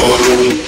Oh,